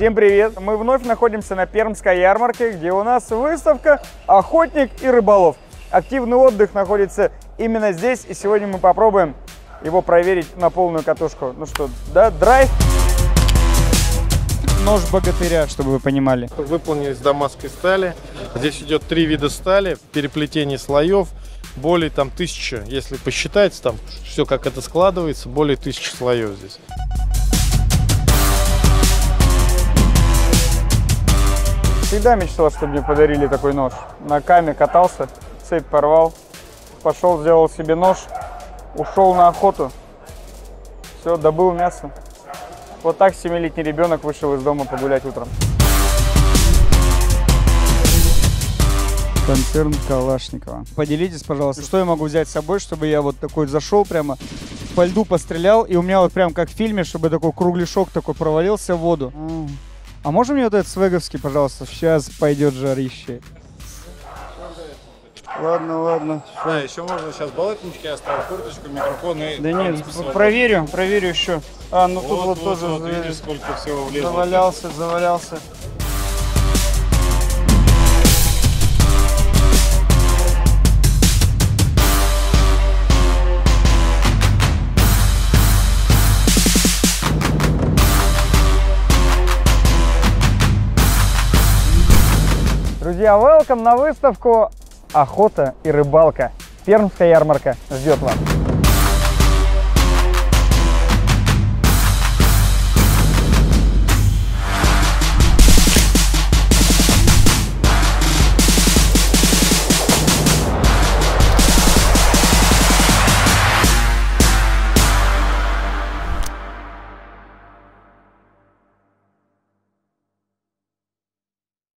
Всем привет! Мы вновь находимся на Пермской ярмарке, где у нас выставка «Охотник и рыболов». Активный отдых находится именно здесь, и сегодня мы попробуем его проверить на полную катушку. Ну что, да, драйв. Нож богатыря, чтобы вы понимали. Выполнен из дамасской стали. Здесь идет три вида стали, переплетение слоев. Более там тысячи, если посчитать, там все как это складывается, более тысячи слоев здесь. Всегда мечтал, чтобы мне подарили такой нож. На каме катался, цепь порвал, пошел, сделал себе нож, ушел на охоту. Все, добыл мясо. Вот так семилетний ребенок вышел из дома погулять утром. Концерн Калашникова. Поделитесь, пожалуйста, что я могу взять с собой, чтобы я вот такой зашел прямо по льду пострелял, и у меня вот прям как в фильме, чтобы такой кругляшок такой провалился в воду. А можно мне вот этот свеговский, пожалуйста? Сейчас пойдет жарище. Ладно, ладно. Да, еще можно сейчас балатнички оставить, курточку, микрофон и... Да нет, проверю, проверю еще. А, ну тут вот, тоже вот, видишь, сколько всего влезло. завалялся, завалялся. Друзья, welcome на выставку «Охота и рыбалка». Пермская ярмарка ждет вас.